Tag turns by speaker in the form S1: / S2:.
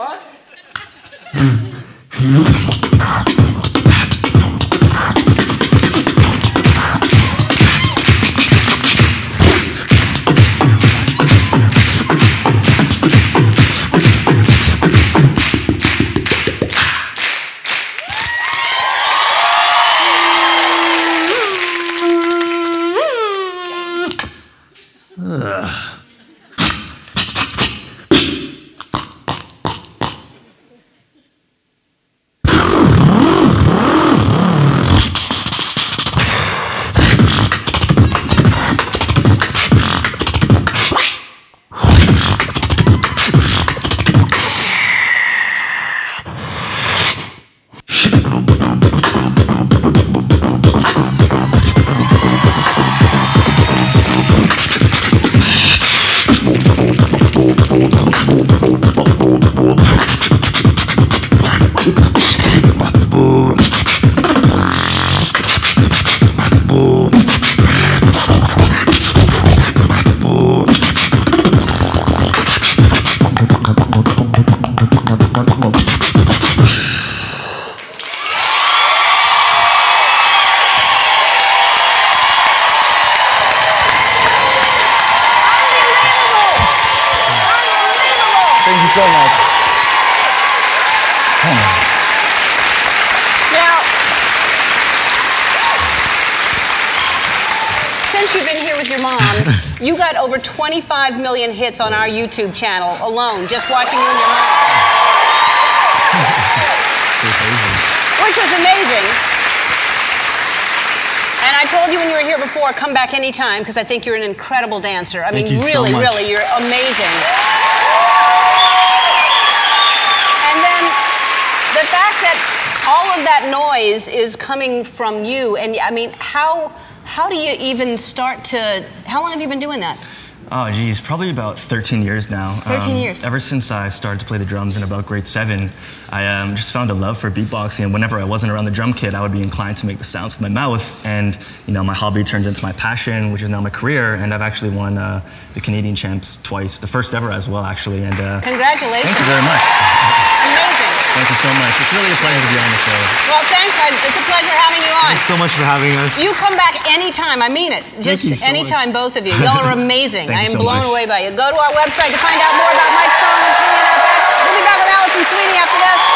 S1: What?
S2: Thank you so much.
S3: Now, since you've been here with your mom, you got over 25 million hits on our YouTube channel alone, just watching you and your mom. Which was amazing. And I told you when you were here before, come back anytime because I think you're an incredible dancer. I
S2: Thank
S3: mean,
S2: you so
S3: really,
S2: much.
S3: really, you're amazing. And then the fact that all of that noise is coming from you, and I mean, how how do you even start to? How long have you been doing that?
S2: Oh, geez, probably about 13 years now.
S3: 13 years.
S2: Ever since I started to play the drums in about grade seven, I um, just found a love for beatboxing. And whenever I wasn't around the drum kit, I would be inclined to make the sounds with my mouth. And you know, my hobby turns into my passion, which is now my career. And I've actually won uh, the Canadian champs twice, the first ever as well, actually. And uh,
S3: Congratulations!
S2: thank you very much.
S3: Amazing.
S2: Thank you so much. It's really a pleasure to be on the show.
S3: Well, thanks. I, it's a pleasure having you on.
S4: Thanks so much for having us.
S3: You come back anytime. I mean it. Just
S4: so
S3: anytime, both of you. Y'all are amazing.
S2: Thank
S3: I am
S2: so
S3: blown
S2: much.
S3: away by you. Go to our website to find out more about Mike Song and Premium FX. We'll be back with Alison Sweeney after this.